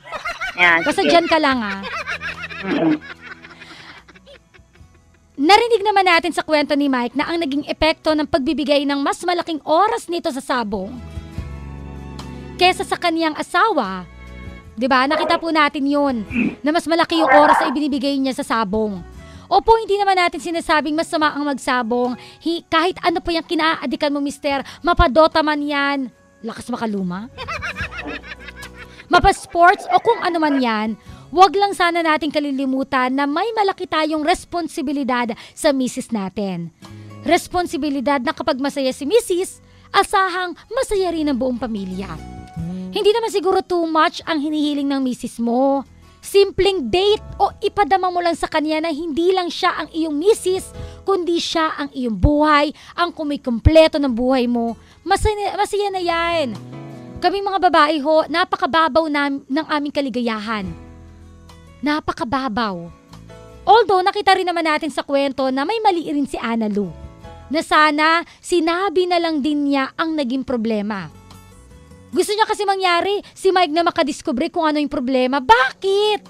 Yan, Basta sige. dyan ka lang ah. Narinig naman natin sa kwento ni Mike na ang naging epekto ng pagbibigay ng mas malaking oras nito sa sabong kesa sa kaniyang asawa. 'Di ba? Nakita po natin 'yun na mas malaki yung oras na ibinibigay niya sa sabong. Opo, hindi naman natin sinasabing masama ang magsabong. Hi, kahit ano pa yung kinaadikan mo, mister, mapadota man yan. Lakas makaluma. Mapa-sports o kung ano man yan, wag lang sana nating kalilimutan na may malaki tayong responsibilidad sa misis natin. Responsibilidad na kapag masaya si misis, asahang masaya rin ang buong pamilya. Hindi naman siguro too much ang hinihiling ng misis mo. Simpleng date o ipadama mo lang sa kanya na hindi lang siya ang iyong misis, kundi siya ang iyong buhay, ang kumikumpleto ng buhay mo. Masaya, masaya na yan. Kaming mga babae ho, napakababaw na, ng aming kaligayahan. Napakababaw. Although nakita rin naman natin sa kwento na may mali rin si Ana Lu. Na sana sinabi na lang din niya ang naging problema. Gusto niya kasi mangyari si Mike na makadiskubre kung ano yung problema. Bakit?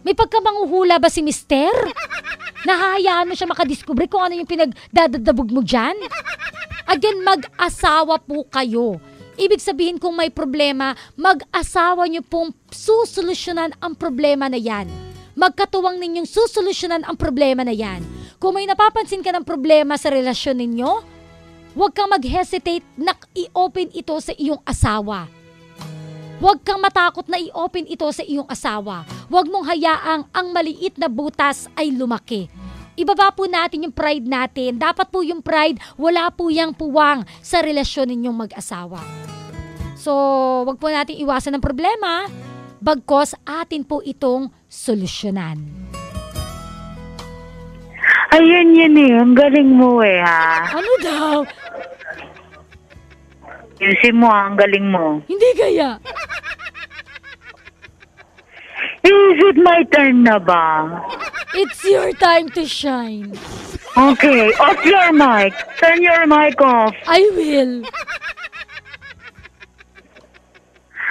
May pagkamanguhula ba si Mister? Nahahayaan mo siya makadiskubre kung ano yung pinagdadadabog mo dyan? Again, mag-asawa po kayo. Ibig sabihin kung may problema, mag-asawa niyo pong susolusyonan ang problema na yan. Magkatuwang ninyong susolusyonan ang problema na yan. Kung may napapansin ka ng problema sa relasyon ninyo, huwag kang mag-hesitate na i-open ito sa iyong asawa. Huwag kang matakot na i-open ito sa iyong asawa. Huwag mong hayaang ang maliit na butas ay lumaki. Ibaba po natin yung pride natin. Dapat po yung pride, wala po yung puwang sa relasyon ninyong mag-asawa. So, wag po natin iwasan ng problema, bagkos atin po itong solusyonan. Ayun yun eh. Ang galing mo eh ha. Ano daw? Yusin mo ah, ang galing mo. Hindi kaya. Is it my turn na ba? It's your time to shine. Okay, off your mic. Turn your mic off. I will.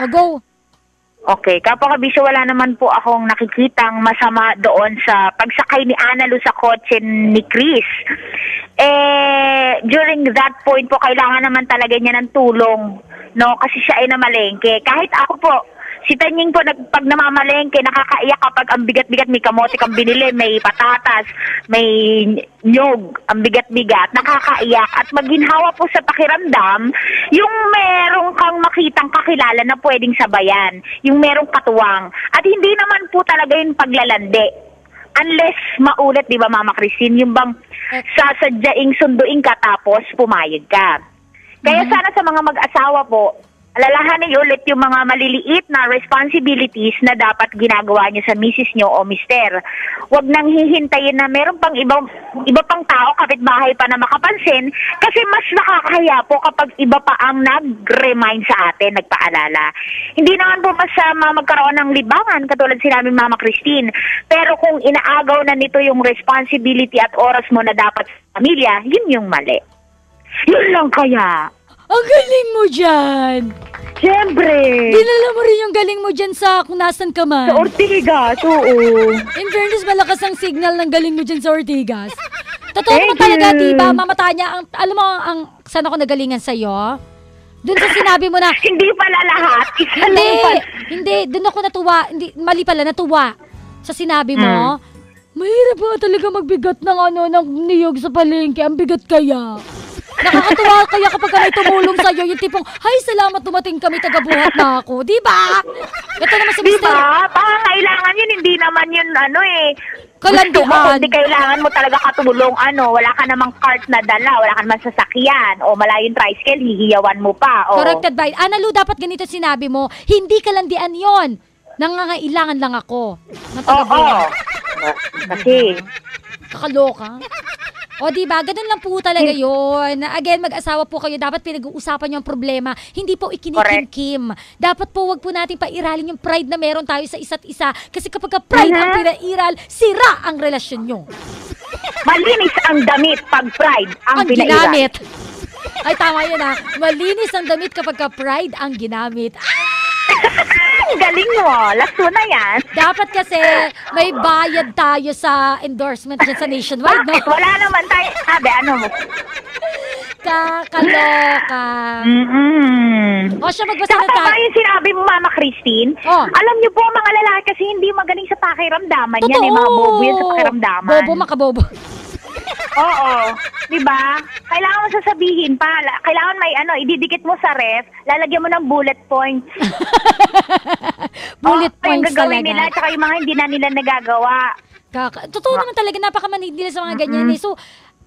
O go. Okay, kapakabisyo, wala naman po akong nakikitang masama doon sa pagsakay ni Analu sa kotse ni Chris. Eh, during that point po, kailangan naman talaga niya ng tulong, no? Kasi siya ay namalengke. Kahit ako po, si Tanying po, nag, pag namamalengke, nakakaiyak kapag ang bigat-bigat, may kamote kang binili, may patatas, may nyog, ang bigat-bigat, nakakaiyak. At maginhawa po sa pakiramdam, yung merong kang makitang kakilala na pwedeng sabayan, yung merong katuwang. At hindi naman po talaga yung paglalandi. Unless maulit, di ba Mama Christine, yung bang sasadyaing sunduin ka tapos pumayag ka. Kaya sana sa mga mag-asawa po, alalahanin niyo ulit yung mga maliliit na responsibilities na dapat ginagawa niyo sa misis niyo o mister. Huwag nang hihintayin na meron pang ibang, iba pang tao, kapitbahay pa na makapansin kasi mas nakakahiya po kapag iba pa ang nag-remind sa atin, nagpaalala. Hindi naman po masama magkaroon ng libangan katulad sinabi Mama Christine. Pero kung inaagaw na nito yung responsibility at oras mo na dapat sa pamilya, yun yung mali. Yun lang kaya. Ang galing mo dyan! Siyempre! Dinala mo rin yung galing mo dyan sa kung nasan ka man. Sa Ortigas, oo. In fairness, malakas ang signal ng galing mo dyan sa Ortigas. Totoo naman talaga, you. diba? Mamata niya, ang, alam mo, ang, saan ako nagalingan sa'yo? Doon sa sinabi mo na... hindi pala lahat. Isa hindi, pala. hindi. Doon ako natuwa. Hindi, mali pala, natuwa. Sa sinabi mo, mahirap ba talaga magbigat ng ano, ng niyog sa palengke? Ang bigat kaya. Nakakatuwa kaya kapag ka may tumulong sa'yo, yung tipong, Hay, salamat dumating kami, tagabuhat na ako. Di ba? Ito naman sa Di Mr. ba? Pangangailangan yun, hindi naman yun, ano eh. Gusto mo, Kalandian. kundi kailangan mo talaga katulong, ano, wala ka namang cart na dala, wala ka namang sasakyan, o malayong tricycle, hihiyawan mo pa, o. Corrected by, Ana Lu, dapat ganito sinabi mo, hindi kalandian yon. Nangangailangan lang ako. Oo. taga-buhay. Kasi, Kakaloka. O di ba? Ganun lang po talaga yun. Again, mag-asawa po kayo. Dapat pinag-uusapan niyo ang problema. Hindi po ikinikim-kim. Dapat po wag po natin pairalin yung pride na meron tayo sa isa't isa. Kasi kapag ka pride ang Mhm. pinairal, sira ang relasyon nyo. malinis ang damit pag pride ang, Ang pinairal. ginamit. Ay, tama yun ha. Malinis ang damit kapag ka pride ang ginamit. Ang galing mo. Lasso na yan. Dapat kasi may bayad tayo sa endorsement dyan sa nationwide, no? Bakit? Wala naman tayo. Sabi, ano mo? Kakaloka. Mm-mm. O siya, magbasa na tayo. tama yung sinabi mo, Mama Christine. Oh. Alam niyo po, mga lalaki kasi hindi magaling sa pakiramdaman yan. Eh, mga bobo yan sa pakiramdaman. Bobo, makabobo. Oo. Di ba? Kailangan mo sasabihin pa. La- Kailangan may ano, ididikit mo sa ref, lalagyan mo ng bullet points. Bullet yung points gagawin talaga. nila, tsaka yung mga hindi na nila nagagawa. Kaka- Totoo naman talaga, napakamanid nila sa mga ganyan eh. So,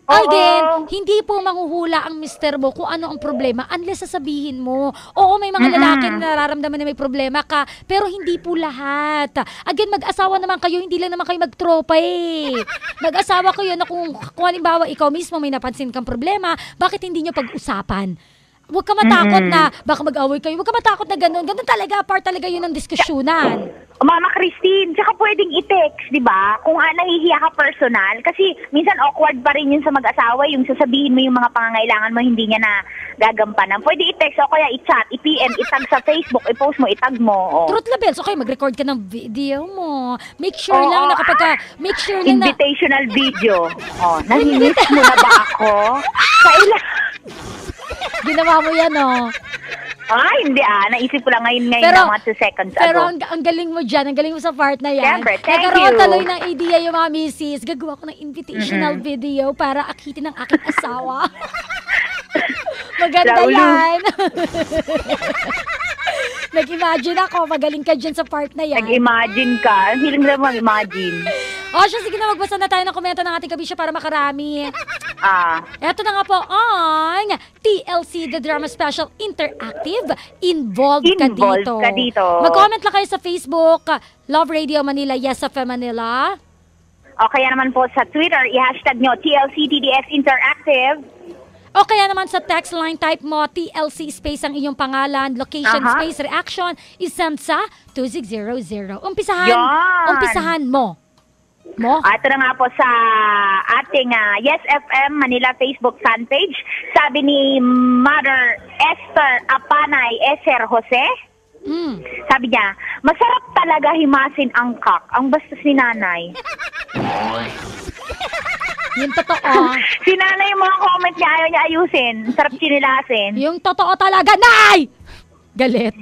Again, hindi po manghuhula ang mister mo kung ano ang problema unless sasabihin mo. Oo, may mga lalaki na nararamdaman na may problema ka, pero hindi po lahat. Again, mag-asawa naman kayo, hindi lang naman kayo magtropa eh. Mag-asawa kayo na kung, kung halimbawa ikaw mismo may napansin kang problema, bakit hindi nyo pag-usapan? Huwag ka matakot Mm-mm. na baka mag-away kayo. Huwag ka matakot na ganun. Ganun talaga, part talaga yun ng diskusyonan. Mama Christine, tsaka pwedeng i-text, di ba? Kung ah, nahihiya ka personal. Kasi minsan awkward pa rin yun sa mag-asawa, yung sasabihin mo yung mga pangangailangan mo, hindi niya na gagampanan. Pwede i-text o kaya i-chat, i-PM, itag sa Facebook, i-post mo, itag mo. O. Truth labels, okay, mag-record ka ng video mo. Make sure Oo, lang na kapag ka, make sure lang na, Invitational video. Oh, nahimiss mo na ba ako? Kailan? Ginawa mo yan, oh. Ah, hindi ah. Naisip ko lang ngayon ngayon Pero- na mga two seconds Pero ago. ang, ang galing mo dyan, ang galing mo sa part na yan. Siyempre, thank Nagkaroon you. tuloy ng idea yung mga misis. Gagawa ko ng invitational Mm-mm. video para akitin ng aking asawa. Maganda Laulu. yan. Nag-imagine ako, magaling ka dyan sa part na yan. Nag-imagine ka. Ang hiling na mag-imagine. O siya, sige na, magbasa na tayo ng komento ng ating kabisya para makarami. Ah. Eto na nga po ang TLC The Drama Special Interactive. Involved, ka Involved dito. ka dito. Mag-comment lang kayo sa Facebook, Love Radio Manila, Yes FM Manila. O kaya naman po sa Twitter, i-hashtag nyo TLCTDS Interactive. O kaya naman sa text line type mo, TLC space ang iyong pangalan, location Aha. space reaction, isend sa 2600. Umpisahan, Yan. umpisahan mo. Mo? Ah, Ito na nga po sa ating ah, Yes FM Manila Facebook fan page. Sabi ni Mother Esther Apanay Eser Jose. Mm. Sabi niya, masarap talaga himasin ang kak. Ang bastos ni nanay. Yung totoo. si nanay yung mga comment niya ayaw niya ayusin. Sarap sinilasin. Yung totoo talaga, Nay! Galit.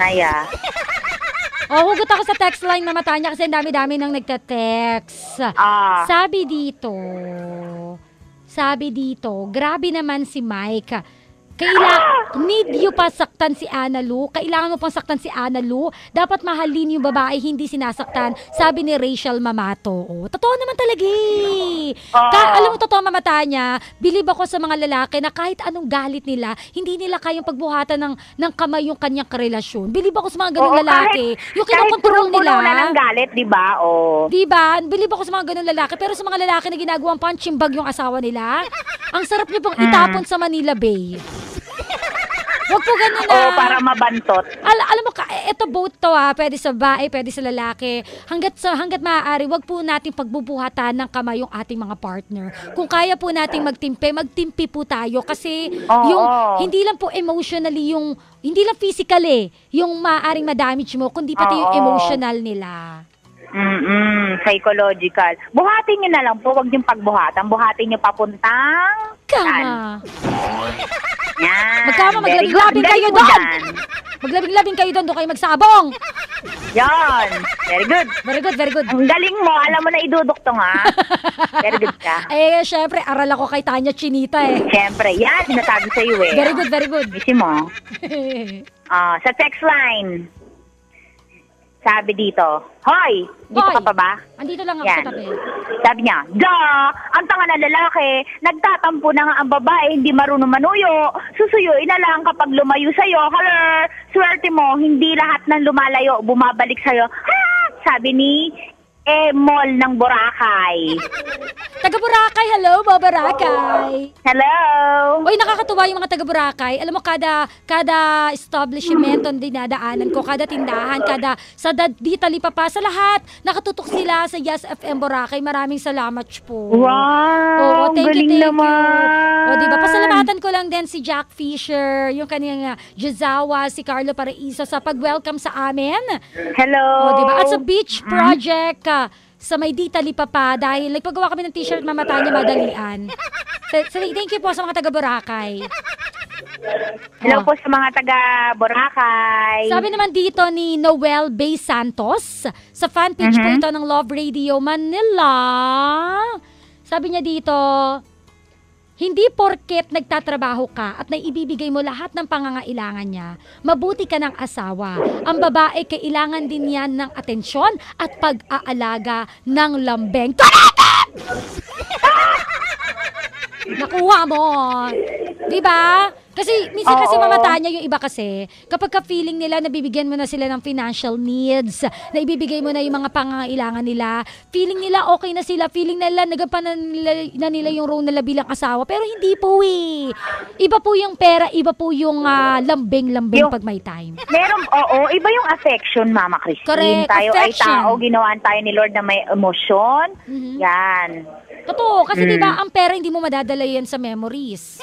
Naya. Oh, hugot ako sa text line na mata niya kasi ang dami-dami nang nagte-text. Ah. Sabi dito, sabi dito, grabe naman si Mike. Kaila, need you pa saktan si Ana Lu? Kailangan mo pang saktan si Ana Lu? Dapat mahalin yung babae, hindi sinasaktan. Sabi ni Rachel Mamato. Oh, totoo naman talaga eh. Ka- alam mo, totoo mamata niya, bilib ako sa mga lalaki na kahit anong galit nila, hindi nila kayang pagbuhatan ng, ng kamay yung kanyang karelasyon. Bilib ako sa mga ganung Oo, lalaki. kahit- yung kahit kinokontrol nila. na ng galit, di ba? Oh. Di ba? Bilib ako sa mga ganun lalaki. Pero sa mga lalaki na ginagawang punching bag yung asawa nila, ang sarap niyo pong Hmm. itapon sa Manila Bay. Huwag po ganun na. Oo, para mabantot. Al- alam mo, ka, ito both to ha. Pwede sa bae, pwede sa lalaki. Hanggat, sa, hanggat maaari, wag po natin pagbubuhatan ng kamay yung ating mga partner. Kung kaya po nating magtimpe, magtimpi po tayo. Kasi Oo. yung, hindi lang po emotionally yung, hindi lang physical eh, yung maaaring ma-damage mo, kundi pati yung Oo. emotional nila. Mm-mm, psychological. Buhatin nyo na lang po, huwag yung pagbuhatan. Buhatin nyo papuntang... Kama. Yan. Magkama, maglabing-labing kayo doon! Maglabing-labing kayo doon, doon kayo magsabong! Yan. Very good. Very good, very good. Ang galing mo. Alam mo na iduduktong ha. Very good ka. Eh, syempre, aral ako kay Tanya Chinita eh. Siyempre, yan. Sinasabi sa iyo eh. Very good, very good. Misi mo. Ah, sa text line. Sabi dito, Hoy! Dito Hoy! ka pa ba? Andito lang ako Yan. sa tabi. Sabi niya, Duh! Ang tanga na lalaki, nagtatampo na nga ang babae, hindi marunong manuyo. Susuyuin na lang kapag lumayo sa'yo. Hala, swerte mo, hindi lahat ng lumalayo bumabalik sa'yo. Ha! Sabi ni Emol ng Boracay. Taga Boracay, hello, Bo Boracay. Hello. Uy, nakakatuwa yung mga taga Boracay. Alam mo, kada, kada establishment ang dinadaanan ko, kada tindahan, kada sa dad- di talipapa, sa lahat, nakatutok sila sa Yes FM Boracay. Maraming salamat po. Wow, Oo, thank galing you, thank naman. you. O, diba? Pasalamatan ko lang din si Jack Fisher, yung kanyang uh, Jizawa, si Carlo Paraiso sa pag-welcome sa amin. Hello. O, diba? At sa Beach Project, ah, sa may di talipapa dahil nagpagawa kami ng t-shirt mamata niya madalian. So, thank you po sa mga taga Boracay. Hello Oh. po sa mga taga Boracay. Sabi naman dito ni Noel Bay Santos, sa fanpage po Mhm. ito ng Love Radio Manila. Sabi niya dito, hindi porket nagtatrabaho ka at naibibigay mo lahat ng pangangailangan niya, mabuti ka ng asawa. Ang babae, kailangan din yan ng atensyon at pag-aalaga ng lambeng. Nakuha mo. Di ba? Kasi minsan kasi Oo. mamata niya yung iba kasi kapag ka feeling nila nabibigyan mo na sila ng financial needs, na ibibigay mo na yung mga pangangailangan nila, feeling nila okay na sila, feeling nila nagapan na nila, na nila yung role nila bilang asawa. Pero hindi po eh. Iba po yung pera, iba po yung ah, lambing-lambing Yung- pag may time. Meron, oo, iba yung affection, Mama Christine. Correct, tayo affection. ay tao, ginawaan tayo ni Lord na may emosyon. Mhm. Yan. Totoo, kasi Mm. 'di ba, ang pera hindi mo madadala 'yan sa memories.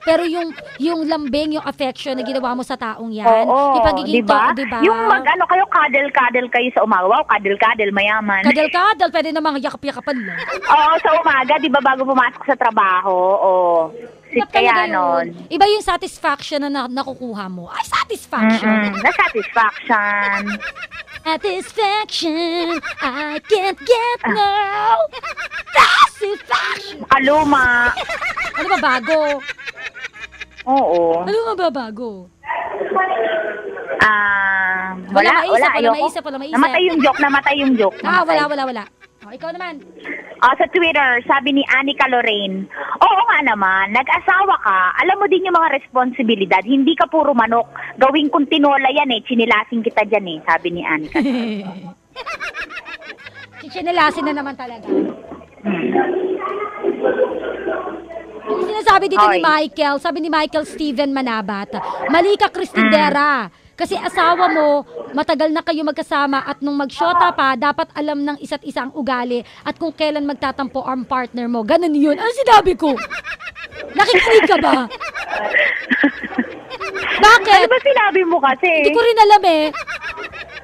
Pero yung yung lambing, yung affection na ginawa mo sa taong 'yan, Oo, yung pagiging diba? to, 'di ba? Yung mag, ano kayo, kadal-kadal kayo sa umaga. Wow, kadal-kadal, mayaman. Kadal-kadal, pwede namang yakap-yakapan lang. Oo, sa umaga, di ba, bago pumasok sa trabaho, oo. Sit kaya yun. nun. Iba yung satisfaction na, na nakukuha mo. Ay, satisfaction. Mm-mm, na satisfaction. Satisfaction, I can't get no satisfaction. Kaluma. Ano ba bago? Oo. Ano ba ba bago? Ah, Wala wala, maisip, wala, ayoko. maisip, wala maisip. Namatay yung joke, namatay yung joke. Ah, namatay. wala, wala, wala. Oh, ikaw naman. Ah, sa Twitter, sabi ni Anika Lorraine, Oo nga naman, nag-asawa ka, alam mo din yung mga responsibilidad, hindi ka puro manok, gawing kung tinola yan eh, chinilasing kita dyan eh, sabi ni Anika. Chichinelasin na naman talaga. Yung sinasabi dito ni Hoy. Michael, sabi ni Michael Steven Manabat, mali ka Cristindera. Kasi asawa mo, matagal na kayo magkasama at nung magsyota pa, dapat alam ng isa't isa ang ugali at kung kailan magtatampo ang partner mo. Ganun yun. Ano sinabi ko? Nakikinig ka ba? Bakit? Ano ba sinabi mo kasi? Hindi ko rin alam eh.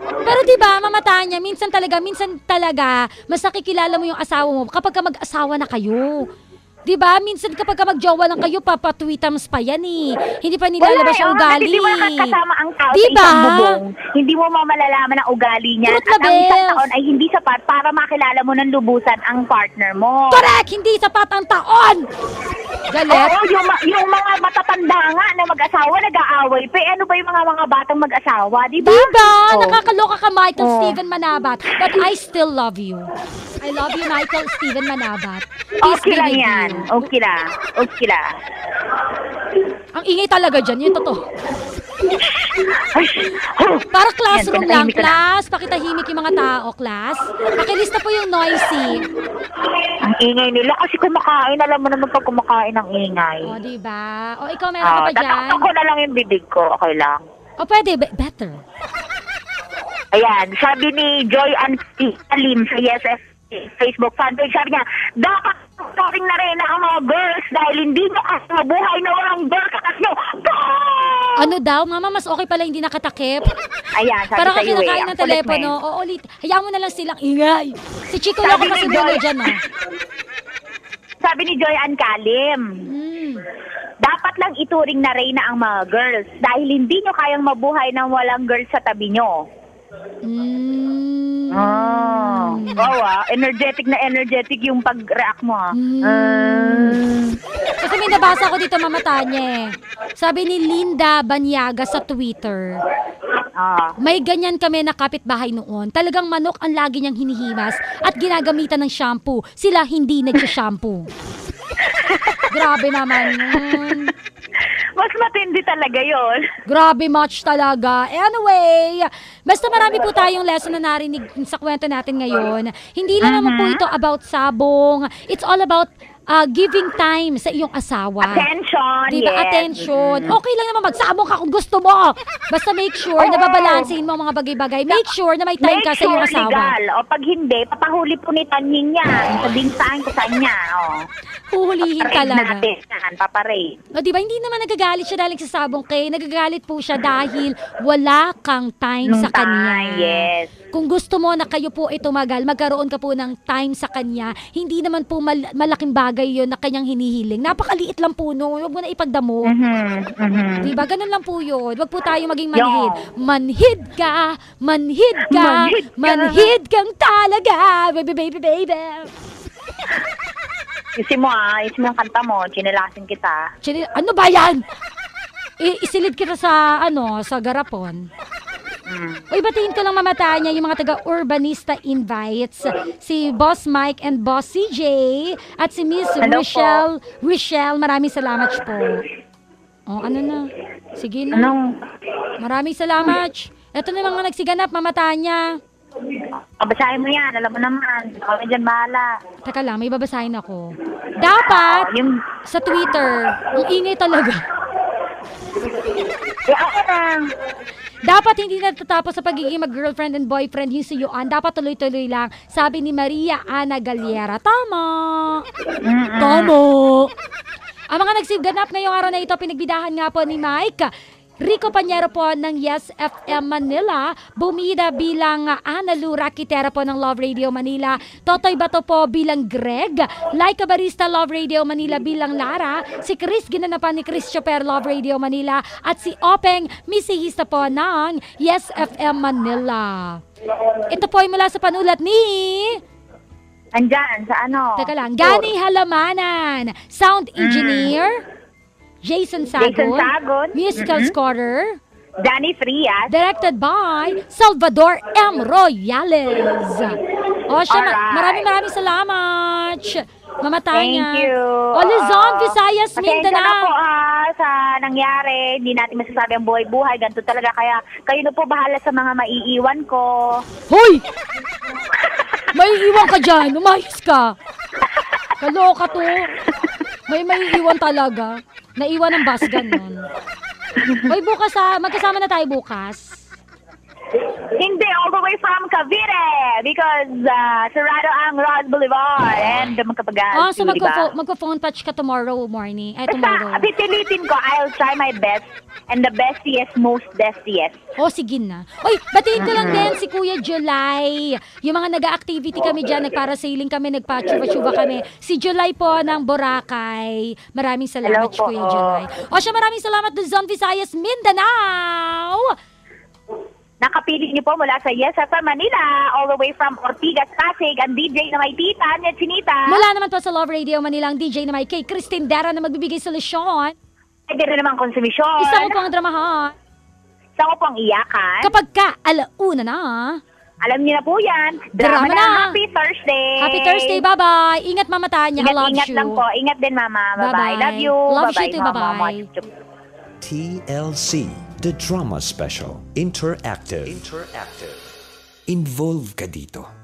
Pero 'di ba, mamata niya, minsan talaga, minsan talaga mas nakikilala mo yung asawa mo kapag ka mag-asawa na kayo. 'Di ba? Minsan kapag ka mag-jowa lang kayo, papatwitams pa yan eh. Hindi pa nilalabas Wala, yung oh, ugali. Hindi mo nakakasama ang tao Di sa bubong. Hindi mo mamalalaman ang ugali niya. Truth At ang isang taon ay hindi sapat para makilala mo ng lubusan ang partner mo. Correct! Hindi sapat ang taon! Galit? Oo, yung, yung mga matatanda nga na mag-asawa, nag-aaway pa. Eh, ano ba yung mga mga batang mag-asawa, di ba? Diba? Oh. Nakakaloka ka, Michael Oh. Steven Manabat. But I still love you. I love you, Michael Steven Manabat. Peace Okay lang yan. Okay lang. Okay lang. Ang ingay talaga dyan, yun totoo. Para classroom Yan, lang, pinatahimik ko na. class. Pakitahimik yung mga tao, class. Pakilista po yung noisy. Ang ingay nila kasi kumakain. Alam mo naman pag kumakain ang ingay. O, di ba? O, ikaw meron ka Ah, pa dyan? tatakpan ko na lang yung bibig ko. Okay lang. O, pwede. be- better. Ayan, sabi ni Joy Ann Alim sa YesF Facebook fanpage, sabi niya, dapat turing na rin ang mga girls dahil hindi nyo kasi mabuhay na walang girl katas nyo. Ano daw? Mama, mas okay pala hindi nakatakip. Ayan, sabi Parang sa ka iyo eh, ng telepono. eh. Oo, ulit. Hayaan mo na lang silang ingay. Si Chico Sabi ako ni kasi dulo Joy- dyan, oh. Sabi ni Joy Ann Kalim, Hmm. dapat lang ituring na reyna ang mga girls dahil hindi nyo kayang mabuhay nang walang girls sa tabi nyo. Hmm. Ah, wow ah. Energetic na energetic yung pag-react mo ah. Ah. Kasi may nabasa ko dito, Mama Tanya eh. Sabi ni Linda Banyaga sa Twitter, Ah. May ganyan kami na kapitbahay noon. Talagang manok ang lagi niyang hinihimas at ginagamitan ng shampoo. Sila hindi nagsha-shampoo. Grabe naman yun. Mas matindi talaga yon. Grabe much talaga. Anyway, basta marami po tayong lesson na narinig sa kwento natin ngayon. Hindi lang naman po Mhm. ito about sabong. It's all about uh, giving time sa iyong asawa. Attention, Diba? yes. Attention. Mhm. Okay lang naman magsabong ka kung gusto mo. Basta make sure na babalansin mo ang mga bagay-bagay. Make sure na may time Make ka sa sure iyong asawa. legal. O pag hindi, papahuli po ni Tanying yan. Sabihin saan ko sa kanya. O. Huhulihin Paparade talaga. natin yan. Paparade. O, di ba? Hindi naman nagagalit siya dahil sa sabong kay. Nagagalit po siya dahil wala kang time Nung sa kanya. time, yes. Kung gusto mo na kayo po ay tumagal, magkaroon ka po ng time sa kanya. Hindi naman po mal- malaking bagay yon na kanyang hinihiling. Napakaliit lang po no. Huwag mo na ipagdamo. Mhm, Di ba? Ganun lang po yun. Huwag po tayo maging manhid. Manhid ka! Manhid ka! Manhid ka. Manhid kang talaga! Baby, baby, baby! Isin mo ah. Isin mo yung kanta mo. Chinelasin kita. Chini- ano ba yan? I- isilid kita sa, ano, sa garapon. Uy, batiin ko lang mamata niya yung mga taga-Urbanista Invites. Si Boss Mike and Boss CJ. At si Miss Hello po. Rochelle. Rochelle, maraming salamat po. Oh, ano na? Sige na. Anong? Maraming salamat. Ito na mga nagsiganap, mamata niya. Kabasahin mo yan. Alam mo naman. Kami dyan bahala. Teka lang, may babasahin ako. Dapat, sa Twitter, ang ingay talaga. Dapat hindi natatapos sa pagiging mag-girlfriend and boyfriend yung suyuan. Dapat tuloy-tuloy lang. Sabi ni Maria Ana Galliera. Tama. Tama. Ang mga nagsiganap ngayong araw na ito, pinagbidahan nga po ni Mike. Rico Panyero po ng Yes FM Manila, bumida bilang uh, Ana Lu Rakitera po ng Love Radio Manila, Totoy Bato po bilang Greg, Laika Barista Love Radio Manila bilang Lara, si Chris ginanapan ni Chris Choper Love Radio Manila, at si Openg misihista po ng Yes FM Manila. Ito po ay mula sa panulat ni... Andyan, sa ano? Teka lang, Gani Halamanan, sound engineer, Jason Sagon, Jason Sagon. musical Mhm. scorer, Danny Frias. directed by Salvador M. Royales. O siya, ma- Alright. maraming maraming salamat. Mama Tanya. Thank you. O Luzon, Visayas, Pasensya na po Mindanao. ah, sa nangyari. Hindi natin masasabi ang buhay-buhay. Ganito talaga. Kaya kayo na po bahala sa mga maiiwan ko. Hoy! May iwan ka dyan. Umayos ka. Kaloka to. May may iwan talaga. Naiwan ng bus ganon. Hoy, bukas ha. Magkasama na tayo bukas. Hindi, all the way from Cavite. Because uh, sarado ang Rod Boulevard. And magkapagal. Oh, so diba? magko- magko-phone patch ka tomorrow morning. Ay, tomorrow. Basta, pipilitin ko. I'll try my best. And the bestiest, most bestiest. Oh, sige na. Oy, batiin ko lang din si Kuya July. Yung mga nag-activity kami dyan, nagparasailing kami, nagpa-chuva-chuva kami. Si July po ng Boracay. Maraming salamat, Hello po. Kuya July. O siya, maraming salamat Luzon, Visayas, Mindanao! Nakapili niyo po mula sa Yes FM Manila, all the way from Ortigas, Pasig, ang DJ na may tita, Anya Chinita. Mula naman po sa Love Radio Manila, ang DJ na may kay Christine Dera na magbibigay solusyon. Pwede rin naman konsumisyon. Isa ko po ang dramahan. Isa ko pong iyakan. Kapag ka, alauna na. Alam niyo na po yan. Drama Drama, na. na. Happy Thursday. Happy Thursday, bye-bye. Ingat mama Tanya, I Ingat, love ingat you. lang po. Ingat din, Mama. Bye-bye. Love you. Love you bye-bye, too, Mama. bye-bye. TLC, the drama special, interactive. Interactive. Involve ka dito.